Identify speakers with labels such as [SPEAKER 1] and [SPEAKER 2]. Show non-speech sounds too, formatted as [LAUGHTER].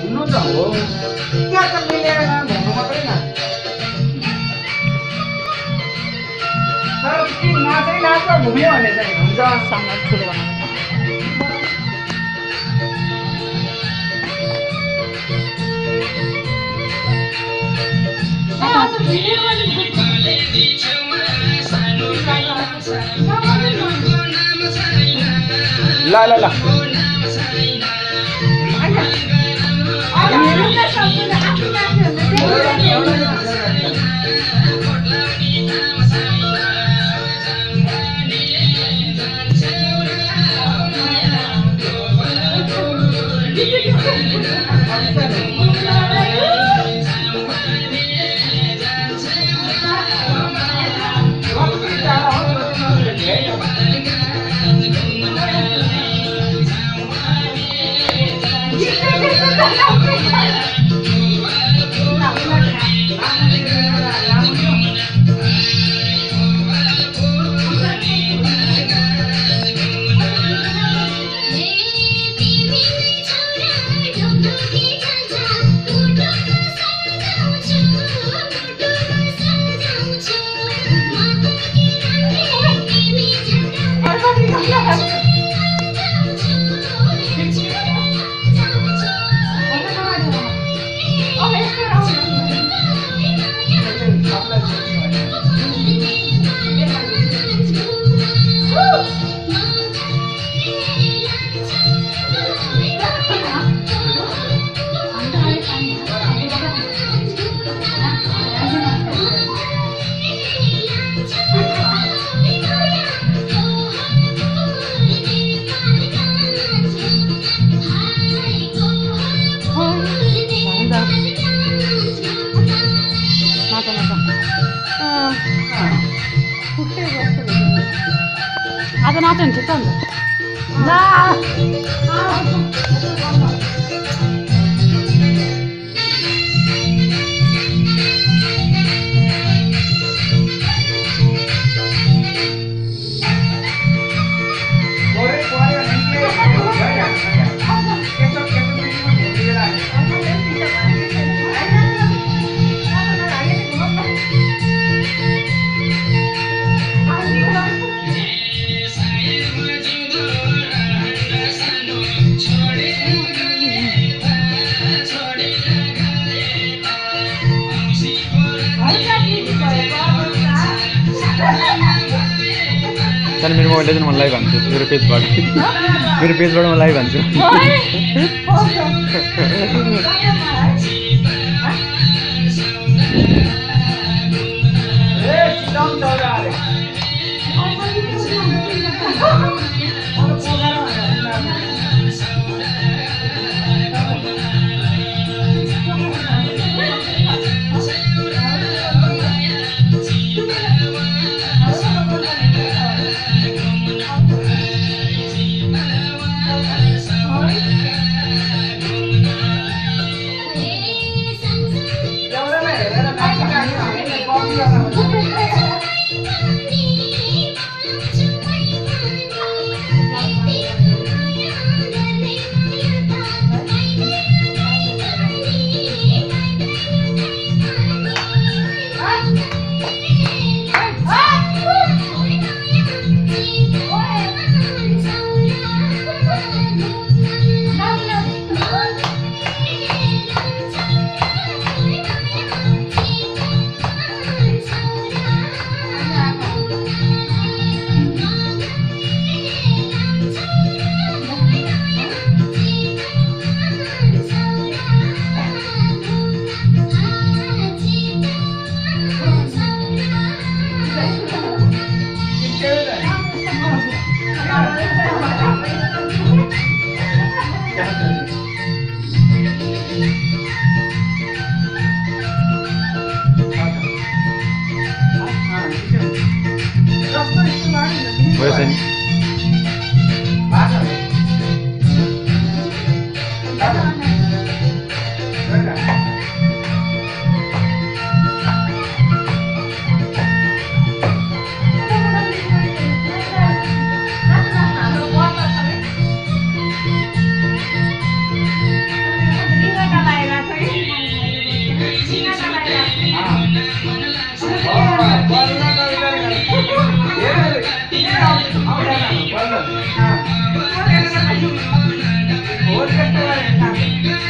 [SPEAKER 1] घुम्नु त हो त्यहाँ त मिलेर घुम्नु मात्रै न तर नाचै नाच घुम्यो भने चाहिँ हुन्छ
[SPEAKER 2] ल ल ल
[SPEAKER 1] ¡Ay, ay! 压着，你就站着。
[SPEAKER 2] त्यहाँदेखि मेरो मोबाइल चाहिँ म लाइभ हान्छु मेरो पेजबाट। मेरो पेजबाट म लाइभ हान्छु [LAUGHS] Thank you.